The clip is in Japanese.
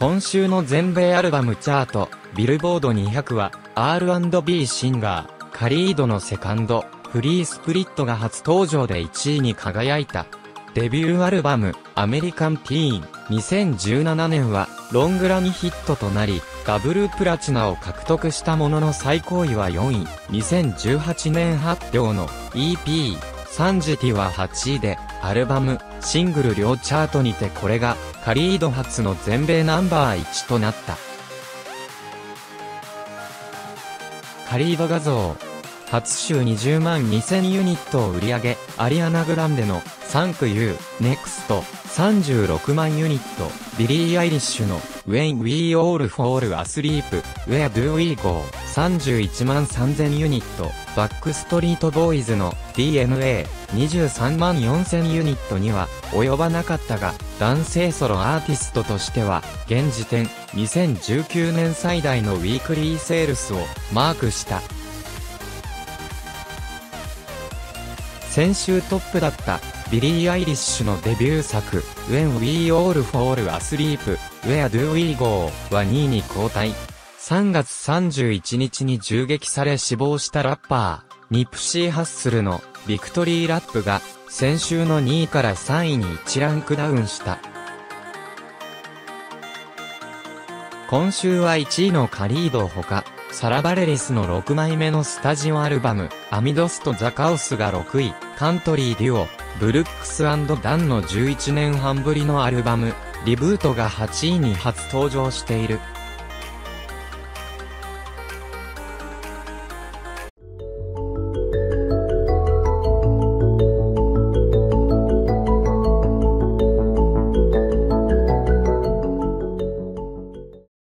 今週の全米アルバムチャート、ビルボード200は、R&B シンガー、カリードのセカンド、フリースプリットが初登場で1位に輝いた。デビューアルバム、アメリカンティーン、2017年は、ロングラミヒットとなり、ダブルプラチナを獲得したものの最高位は4位、2018年発表の EP、サンジティは8位で、アルバム、シングル両チャートにてこれが、カリード初の全米ナンバー1となった。カリード画像。初週20万2000ユニットを売り上げ、アリアナ・グランデの thank u, next、36万ユニット、ビリー・アイリッシュの When We All Fall Asleep, Where Do We Go, 31万3000ユニット、バックストリートボーイズの DNA、23万4000ユニットには及ばなかったが、男性ソロアーティストとしては、現時点、2019年最大のウィークリーセールスをマークした。先週トップだったビリー・アイリッシュのデビュー作 When We All Fall Asleep Where Do We Go は2位に後退。3月31日に銃撃され死亡したラッパー、ニプシー・ハッスルの Victory Lap が先週の2位から3位に1ランクダウンした。今週は1位のカリードほか、サラバレリスの6枚目のスタジオアルバム、アミドスとザカオスが6位、カントリーデュオ、ブルックスダンの11年半ぶりのアルバム、リブートが8位に初登場している。